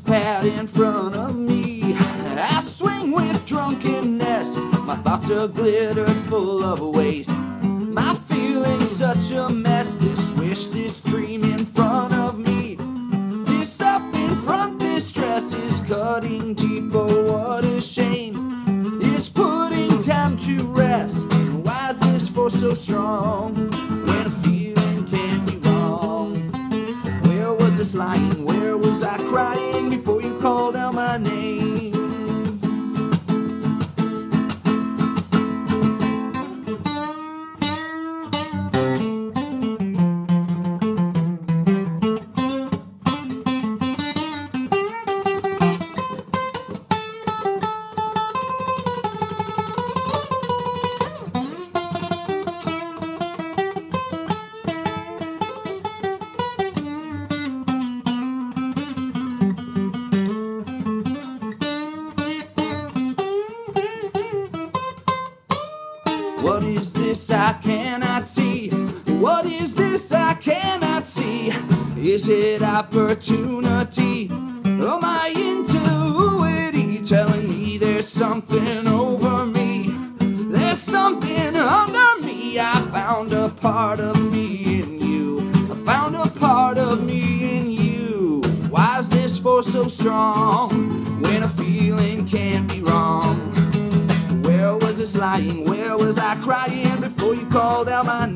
pad in front of me. I swing with drunkenness, my thoughts are glittered full of waste. My feelings such a mess, this wish, this dream in front of me. This up in front, this dress is cutting deep, oh what a shame. It's putting time to rest, why is this force so strong? Where was this lying? Where was I crying before you called out my name? Is this I cannot see? What is this I cannot see? Is it opportunity? Or my intuity telling me there's something over me? There's something under me. I found a part of me in you. I found a part of me in you. Why is this force so strong when a feeling can't be wrong? Where was this lying? Where was I crying before you called out my